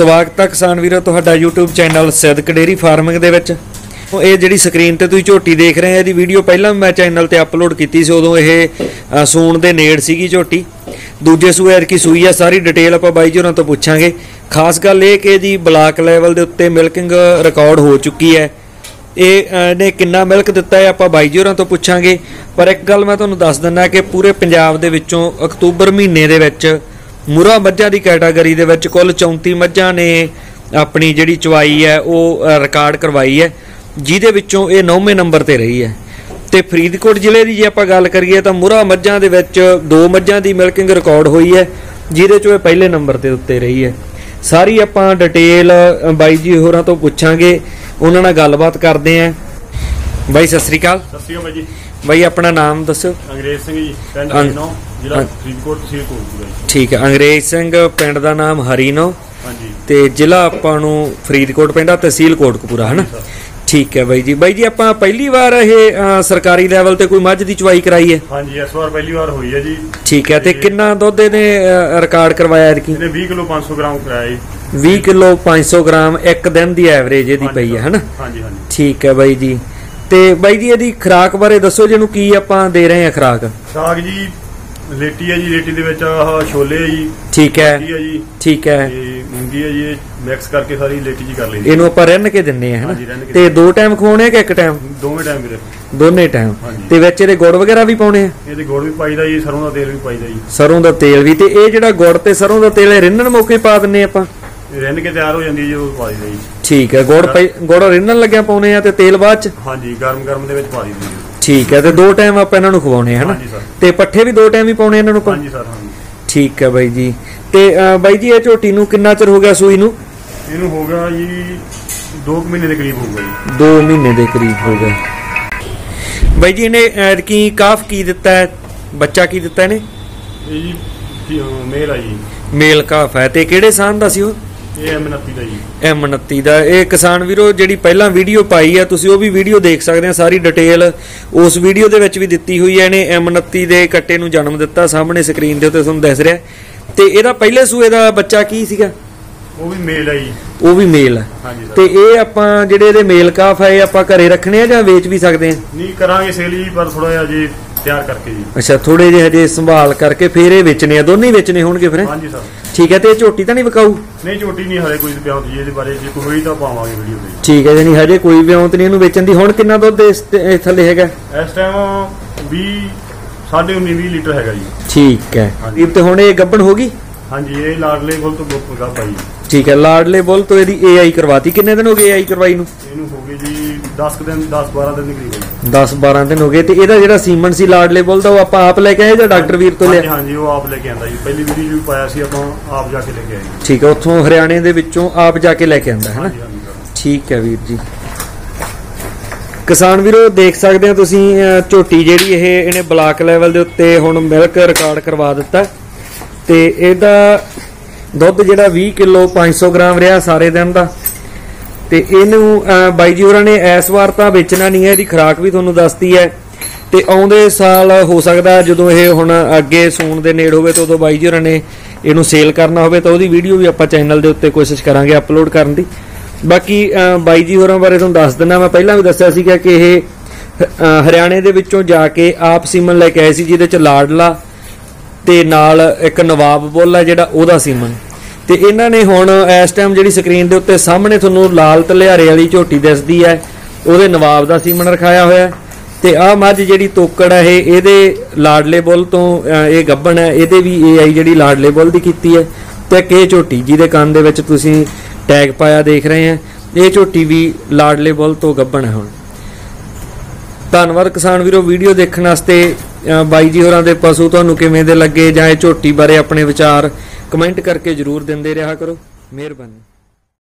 ਸਵਾਗਤ ਹੈ ਕਿਸਾਨ ਵੀਰੋ ਤੁਹਾਡਾ YouTube channel Sidak dairy farming ਦੇ ਵਿੱਚ। ਇਹ ਜਿਹੜੀ ਸਕਰੀਨ ਤੇ ਤੁਸੀਂ ਝੋਟੀ ਦੇਖ ਰਹੇ ਆ ਇਹਦੀ ਵੀਡੀਓ ਪਹਿਲਾਂ ਮੈਂ ਚੈਨਲ ਤੇ ਅਪਲੋਡ ਕੀਤੀ ਸੀ ਉਦੋਂ ਇਹ ਸੂਣ ਦੇ ਨੇੜ ਸੀਗੀ ਝੋਟੀ। ਦੂਜੇ ਸੂਏ ਕੀ ਸੂਈ ਆ ਸਾਰੀ ਡਿਟੇਲ ਆਪਾਂ ਬਾਈ ਜੀ ਹੋਰਾਂ ਤੋਂ ਪੁੱਛਾਂਗੇ। ਖਾਸ ਗੱਲ ਇਹ ਕਿ ਜੀ ਬਲਾਕ ਲੈਵਲ ਦੇ ਉੱਤੇ ਮਿਲਕਿੰਗ ਰਿਕਾਰਡ ਹੋ ਚੁੱਕੀ ਹੈ। ਇਹ ਅ, ਨੇ ਕਿੰਨਾ ਮਿਲਕ ਦਿੱਤਾ ਹੈ ਆਪਾਂ ਬਾਈ ਜੀ ਹੋਰਾਂ ਤੋਂ ਪੁੱਛਾਂਗੇ। ਪਰ ਇੱਕ ਗੱਲ ਮੈਂ ਤੁਹਾਨੂੰ ਦੱਸ ਦਿੰਦਾ ਕਿ ਪੂਰੇ ਪੰਜਾਬ ਦੇ ਵਿੱਚੋਂ ਅਕਤੂਬਰ ਮਹੀਨੇ ਦੇ ਵਿੱਚ ਮੁਰਾ ਮੱਝਾਂ ਦੀ ਕੈਟਾਗਰੀ ਦੇ ਵਿੱਚ ਕੁੱਲ 34 ਮੱਝਾਂ ਨੇ ਆਪਣੀ ਜਿਹੜੀ ਚਵਾਈ ਹੈ ਉਹ ਰਿਕਾਰਡ ਕਰਵਾਈ ਹੈ ਜਿਹਦੇ ਵਿੱਚੋਂ ਇਹ 9ਵੇਂ ਨੰਬਰ ਤੇ ਰਹੀ ਹੈ। ਤੇ ਫਰੀਦਕੋਟ ਜ਼ਿਲ੍ਹੇ ਦੀ ਜੇ ਆਪਾਂ ਗੱਲ ਕਰੀਏ ਤਾਂ ਮੁਰਾ ਮੱਝਾਂ ਦੇ ਵਿੱਚ ਦੋ ਮੱਝਾਂ ਦੀ ਮਿਲਕਿੰਗ ਰਿਕਾਰਡ ਹੋਈ ਹੈ ਜਿਹਦੇ ਚੋਂ ਇਹ ਪਹਿਲੇ ਨੰਬਰ ਤੇ ਉੱਤੇ ਰਹੀ ਹੈ। ਸਾਰੀ ਆਪਾਂ ਡਿਟੇਲ ਬਾਈ ਜੀ ਹੋਰਾਂ ਤੋਂ ਪੁੱਛਾਂਗੇ ਉਹਨਾਂ ਨਾਲ ਗੱਲਬਾਤ ਕਰਦੇ ਆਂ ਬਾਈ ਸਤਿ ਸ੍ਰੀ ਅਕਾਲ। ਸਤਿ ਸ਼੍ਰੀ ਅਕਾਲ ਬਾਈ ਜੀ। ਬਾਈ ਆਪਣਾ ਨਾਮ ਦੱਸੋ। ਅੰਗਰੇਜ਼ ਸਿੰਘ ਜੀ ਪਿੰਡ ਅੰਗ- ਹਰੀਨੋ ਜ਼ਿਲ੍ਹਾ ਹਾਂ। ਫਰੀਦਕੋਟ ਤਹਿਸੀਲ ਕੋਟਪੂਰਾ ਜੀ ਠੀਕ ਹੈ ਅੰਗਰੇਜ਼ ਸਿੰਘ ਪਿੰਡ ਦਾ ਨਾਮ ਹਰੀਨੋ ਹਾਂਜੀ। ਤੇ ਜ਼ਿਲ੍ਹਾ ਆਪਾਂ ਨੂੰ ਫਰੀਦਕੋਟ ਪੈਂਦਾ ਤਹਿਸੀਲ ਕੋਟਕਪੂਰਾ ਹਨਾ? ਠੀਕ ਹੈ ਬਾਈ ਜੀ। ਬਾਈ ਜੀ ਆਪਾਂ ਪਹਿਲੀ ਵਾਰ ਇਹ ਸਰਕਾਰੀ ਲੈਵਲ ਤੇ ਕੋਈ ਮੱਝ ਦੀ ਚਵਾਈ ਕਰਾਈ ਹੈ? ਹਾਂਜੀ ਇਸ ਵਾਰ ਪਹਿਲੀ ਵਾਰ ਹੋਈ ਹੈ ਜੀ। ਠੀਕ ਹੈ ਤੇ ਕਿੰਨਾ ਦੁੱਧ ਇਹਨੇ ਰਿਕਾਰਡ ਕਰਵਾਇਆ ਐਤਕੀ ਇਹਨੇ 20 ਕਿਲੋ 500 ਗ੍ਰਾਮ ਕਰਾਇਆ ਜੀ। 20 ਕਿਲੋ 500 ਗ੍ਰਾਮ ਇੱਕ ਦਿਨ ਦੀ ਐਵਰੇਜ ਇਹਦੀ ਪਈ ਹੈ। ਹਨਾ? ਹਾਂਜੀ ਹਾਂਜੀ। ਠੀਕ ਹੈ ਬਾਈ ਜੀ। ਤੇ ਬਾਈ ਜੀ ਇਹਦੀ ਖੁਰਾਕ ਬਾਰੇ ਦੱਸੋ ਜਿਹਨੂੰ ਕੀ ਆਪਾਂ ਦੇ ਰਹੇ ਹਾਂ ਖੁਰਾਕ? ਸਾਗ ਜੀ ਲੇਟੀ ਹੈ ਜੀ ਲੇਟੀ ਦੇ ਵਿੱਚ ਆਹ ਛੋਲੇ ਹੈ ਜੀ ਠੀਕ ਹੈ। ਕੀ ਹੈ ਜੀ ਠੀਕ ਹੈ। ਤੇ ਮੂੰਗੀ ਹੈ ਜੀ ਇਹ ਮਿਕਸ ਕਰਕੇ ਸਾਰੀ ਲੇਟੀ ਜੀ ਕਰ ਲਈ ਇਹਨੂੰ ਆਪਾਂ ਰਿੰਨ ਕੇ ਦਿੰਨੇ ਆ ਹਨਾ? ਹਾਂਜੀ, ਰਿੰਨ ਕੇ ਤੇ ਦੋ ਟਾਈਮ ਖਵਾਉਣੇ ਆ ਕਿ ਇੱਕ ਟਾਈਮ? ਦੋਵੇਂ ਟਾਈਮ ਵੀਰੇ। ਦੋਨੇ ਟਾਈਮ। ਹਾਂਜੀ। ਤੇ ਵਿੱਚ ਇਹਦੇ ਗੁੜ ਵਗੈਰਾ ਵੀ ਪਾਉਣੇ ਆ? ਇਹਦੇ ਗੁੜ ਵੀ ਪਾਈਦਾ ਜੀ ਸਰੋਂ ਦਾ ਤੇਲ ਵੀ ਪਾਈਦਾ ਜੀ। ਸਰੋਂ ਦਾ ਤੇਲ ਵੀ ਤੇ ਇਹ ਜਿਹੜਾ ਗੁੜ ਤੇ ਸਰੋਂ ਦਾ ਤੇਲ ਇਹ ਰਿੰਨਣ ਮੌਕੇ ਪਾ ਦਿੰਨੇ ਆਪਾਂ? ਇਹ ਰਿੰਨ ਕੇ ਤਿਆਰ ਹੋ ਜਾਂਦੀ ਹੈ ਜੀ ਉਹ ਪਾ ਦਈਦਾ ਜੀ। ਠੀਕ ਹੈ ਗੁੜ ਪਈ- ਗੁੜ ਰਿੰਨਣ ਲੱਗਿਆ ਪਾਉਣੇ ਆ ਤੇ ਤੇਲ ਬਾਅਦ ਚ? ਹਾਂਜੀ ਗਰਮ ਗਰਮ ਦੇ ਵਿੱਚ ਪਾ ਦਈਦੀ ਜੀ। ਠੀਕ ਹੈ ਤੇ ਦੋ ਟਾਈਮ ਆਪਾਂ ਇਹਨਾਂ ਨੂੰ ਖਵਾਉਣੇ ਹਨਾ? ਤੇ ਪੱਠੇ ਵੀ ਦੋ ਟਾਈਮ ਹੀ ਪਾਉਣੇ ਇਹਨਾਂ ਨੂੰ ਹਾਂਜੀ ਸਰ ਹਾਂਜੀ। ਠੀਕ ਹੈ ਬਾਈ ਜੀ। ਤੇ ਬਾਈ ਜੀ ਇਹ ਝੋਟੀ ਨੂੰ ਕਿੰਨਾ ਚਿਰ ਹੋ ਗਿਆ ਸੂਈ ਨੂੰ? ਇਹਨੂੰ ਹੋ ਗਿਆ ਜੀ 2 ਮਹੀਨੇ ਦੇ ਕਰੀਬ ਹੋਊਗਾ ਜੀ। 2 ਮਹੀਨੇ ਦੇ ਕਰੀਬ ਹੋ ਗਏ। ਬਾਈ ਜੀ ਇਹਨੇ ਐਤਕੀ ਕਾਫ ਕੀ ਦਿੱਤਾ ਹੈ? ਬੱਚਾ ਕੀ ਦਿੱਤਾ ਇਹਨੇ? ਇਹ ਜੀ ਕੀ, ਮੇਲ ਆ ਜੀ। ਮੇਲ ਕਾਫ ਹੈ। ਤੇ ਕਿਹੜੇ ਸਾਨ ਦਾ ਸੀ ਉਹ? ਇਹ M29 ਦਾ ਜੀ। M29 ਦਾ। ਇਹ ਕਿਸਾਨ ਵੀਰੋ ਜਿਹੜੀ ਪਹਿਲਾਂ ਵੀਡੀਓ ਪਾਈ ਆ ਤੁਸੀਂ ਉਹ ਵੀ ਵੀਡੀਓ ਦੇਖ ਸਕਦੇ ਆ ਸਾਰੀ ਡਿਟੇਲ। ਉਸ ਵੀਡੀਓ ਦੇ ਵਿੱਚ ਵੀ ਦਿੱਤੀ ਹੋਈ ਹੈ ਇਹਨੇ M29 ਦੇ ਕੱਟੇ ਨੂੰ ਜਨਮ ਦਿੱਤਾ ਸਾਹਮਣੇ ਸਕਰੀਨ ਦੇ ਉੱਤੇ ਤੁਹਾਨੂੰ ਦਿਸ ਰਿਹਾ। ਤੇ ਇਹਦਾ ਪਹਿਲੇ ਸੂਏ ਦਾ ਬੱਚਾ ਕੀ ਸੀਗਾ? ਉਹ ਵੀ ਮੇਲ ਆ ਜੀ। ਉਹ ਵੀ ਮੇਲ ਹੈ ਹਾਂਜੀ ਤੇ ਇਹ ਆਪਾਂ ਜਿਹੜੇ ਇਹਦੇ ਮੇਲ ਕਾਫ ਹੈ ਇਹ ਆਪਾਂ ਘਰੇ ਰੱਖਣੇ ਆ ਜਾਂ ਵੇਚ ਵੀ ਸਕਦੇ ਆ? ਨਹੀਂ ਕਰਾਂਗੇ ਸੇਲ ਜੀ ਪਰ ਥੋੜਾ ਜਿਹਾ ਜੀ ਤਿਆਰ ਕਰਕੇ ਜੀ। ਅੱਛਾ ਥੋੜੇ ਜਿਹੇ ਹਜੇ ਸੰਭਾਲ ਕਰਕੇ ਫੇਰ ਇਹ ਵੇਚਣੇ ਆ। ਦੋਨੇ ਹੀ ਵੇਚਣੇ ਹੋਣਗੇ ਫਿਰ? ਹਾਂਜੀ ਸਰ। ਠੀਕ ਹੈ ਤੇ ਇਹ ਝੋਟੀ ਤਾਂ ਨਹੀਂ ਵਿਕਾਊ? ਨਹੀਂ ਝੋਟੀ ਨਹੀਂ ਹਲੇ ਕੋਈ ਪਿਆਉਂਦੀ ਜੀ ਇਹਦੇ ਬਾਰੇ ਜੇ ਕੋਈ ਹੋਈ ਤਾਂ ਪਾਵਾਂਗੇ ਵੀਡੀਓ ਤੇ। ਠੀਕ ਹੈ ਜਾਨੀ ਹਜੇ ਕੋਈ ਵਿਆਉਂਤ ਨਹੀਂ ਇਹਨੂੰ ਵੇਚਣ ਦੀ। ਹੁਣ ਕਿੰਨਾ ਦੁੱਧ ਇਸ ਤੇ- ਇਹ ਥੱਲੇ ਹੈਗਾ? ਇਸ ਟਾਈਮ 20 ਸਾਢੇ 19 20 ਲੀਟਰ ਹੈਗਾ ਜੀ। ਠੀਕ ਹੈ। ਹਾਂਜੀ। ਇਹ ਤੇ ਹੁਣ ਇਹ ਗੱਬਣ ਹੋ ਗਈ? ਹਾਂਜੀ ਇਹ ਲਾਡਲੇ ਕੋਲ ਤੋਂ ਗੁੱਪ ਗਾ ਭਾਈ ਠੀਕ ਹੈ ਲਾਡਲੇ ਬੁੱਲ ਤੋਂ ਇਹਦੀ ਏਆਈ ਕਰਵਾਤੀ। ਕਿੰਨੇ ਦਿਨ ਹੋ ਗਏ ਏਆਈ ਕਰਵਾਈ ਨੂੰ? ਇਹਨੂੰ ਹੋ ਗਏ ਜੀ 10 ਕੁ ਦਿਨ 10 12 ਦਿਨ ਦੇ ਕਰੀਬ ਹੋਏ 10 12 ਦਿਨ ਹੋ ਗਏ ਤੇ ਇਹਦਾ ਜਿਹੜਾ ਸੀਮਨ ਸੀ ਲਾਡਲੇ ਬੁੱਲ ਦਾ ਉਹ ਆਪਾਂ ਆਪ ਲੈ ਕੇ ਆਏ ਜਾਂ ਡਾਕਟਰ ਵੀਰ ਤੋਂ ਲਿਆ? ਹਾਂਜੀ ਉਹ ਆਪ ਲੈ ਕੇ ਆਂਦਾ ਜੀ। ਪਹਿਲੀ ਵੀਡੀਓ ਵੀ ਪਾਇਆ ਸੀ ਆਪਾਂ ਆਪ ਜਾ ਕੇ ਲੈ ਕੇ ਆਏ ਜੀ। ਠੀਕ ਹੈ ਉੱਥੋਂ ਹਰਿਆਣੇ ਦੇ ਵਿੱਚੋਂ ਆਪ ਜਾ ਕੇ ਲੈ ਕੇ ਆਂਦਾ ਹੈ ਨਾ? ਹਾਂਜੀ ਹਾਂਜੀ ਸਰ ਠੀਕ ਹੈ ਵੀਰ ਜੀ। ਕਿਸਾਨ ਵੀਰੋ ਦੇਖ ਸਕਦੇ ਹੋ ਤੁਸੀਂ ਅਹ, ਝੋਟੀ ਜਿਹੜੀ ਇਹ ਇਹਨੇ ਬਲਾਕ ਲੈਵਲ ਦੇ ਉੱਤੇ ਹੁਣ ਮਿਲਕ ਰਿਕਾਰਡ ਕਰਵਾ ਦਿੱਤਾ। ਤੇ ਇਹਦਾ ਦੁੱਧ ਜਿਹੜਾ 20 ਕਿਲੋ 500 ਗ੍ਰਾਮ ਰਿਹਾ ਸਾਰੇ ਦਿਨ ਦਾ। ਤੇ ਇਹਨੂੰ ਬਾਈ ਜੀ ਹੋਰਾਂ ਨੇ ਇਸ ਵਾਰ ਤਾਂ ਵੇਚਣਾ ਨਹੀਂ ਹੈ, ਇਹਦੀ ਖੁਰਾਕ ਵੀ ਤੁਹਾਨੂੰ ਦੱਸਤੀ ਹੈ। ਤੇ ਆਉਂਦੇ ਸਾਲ ਹੋ ਸਕਦਾ ਜਦੋਂ ਇਹ ਹੁਣ ਅੱਗੇ ਸੂਣ ਦੇ ਨੇੜ ਹੋਵੇ ਤਾਂ ਉਦੋਂ ਬਾਈ ਜੀ ਹੋਰਾਂ ਨੇ ਇਹਨੂੰ ਸੇਲ ਕਰਨਾ ਹੋਵੇ ਤਾਂ ਉਹਦੀ ਵੀਡੀਓ ਵੀ ਆਪਾਂ ਚੈਨਲ ਦੇ ਉੱਤੇ ਕੋਸ਼ਿਸ਼ ਕਰਾਂਗੇ ਅਪਲੋਡ ਕਰਨ ਦੀ। ਬਾਕੀ ਬਾਈ ਜੀ ਹੋਰਾਂ ਬਾਰੇ ਤੁਹਾਨੂੰ ਦੱਸ ਦਿੰਦਾ ਮੈਂ। ਪਹਿਲਾਂ ਵੀ ਦੱਸਿਆ ਸੀਗਾ ਕਿ ਇਹ ਹਰਿਆਣੇ ਦੇ ਵਿੱਚੋਂ ਜਾ ਕੇ ਆਪ ਸੀਮਨ ਲੈ ਕੇ ਆਏ ਸੀ, ਜਿਹਦੇ ਚ ਲਾਡਲਾ ਤੇ ਨਾਲ ਇੱਕ ਨਵਾਬ ਬੁੱਲ ਹੈ ਜਿਹੜਾ ਉਹਦਾ ਸੀਮਨ ਤੇ ਇਹਨਾਂ ਨੇ ਹੁਣ ਇਸ ਟਾਈਮ ਜਿਹੜੀ ਸਕਰੀਨ ਦੇ ਉੱਤੇ ਸਾਹਮਣੇ ਤੁਹਾਨੂੰ ਲਾਲ ਤਲਿਆਰੇ ਵਾਲੀ ਝੋਟੀ ਦਿਸਦੀ ਹੈ, ਉਹਦੇ ਨਵਾਬ ਦਾ ਸੀਮਨ ਰਖਾਇਆ ਹੋਇਆ। ਹੈ ਤੇ ਆਹ ਮੱਝ ਜਿਹੜੀ ਤੋਕੜ ਹੈ ਇਹ ਇਹਦੇ ਲਾਡਲੇ ਬੁੱਲ ਤੋਂ ਇਹ ਗੱਬਣ ਹੈ ਇਹਦੇ ਵੀ ਇਹ ਆਈ ਜਿਹੜੀ ਲਾਡਲੇ ਬੁੱਲ ਦੀ ਕੀਤੀ ਹੈ। ਤੇ ਇੱਕ ਇਹ ਝੋਟੀ ਜਿਹਦੇ ਕੰਨ ਦੇ ਵਿੱਚ ਤੁਸੀਂ ਟੈਗ ਪਾਇਆ ਦੇਖ ਰਹੇ ਆ, ਇਹ ਝੋਟੀ ਵੀ ਲਾਡਲੇ ਬੁੱਲ ਤੋਂ ਗੱਬਣ ਹੈ ਹੁਣ। ਧੰਨਵਾਦ ਕਿਸਾਨ ਵੀਰੋ, ਵੀਡੀਓ ਦੇਖਣ ਵਾਸਤੇ ਬਾਈ ਜੀ ਹੋਰਾਂ ਦੇ ਪਸ਼ੂ ਤੁਹਾਨੂੰ ਕਿਵੇਂ ਦੇ ਲੱਗੇ? ਜਾਂ ਇਹ ਝੋਟੀ ਬਾਰੇ ਆਪਣੇ ਵਿਚਾਰ ਕਮੈਂਟ ਕਰਕੇ ਜਰੂਰ ਦਿੰਦੇ ਰਿਹਾ ਕਰੋ। ਮਿਹਰਬਾਨੀ।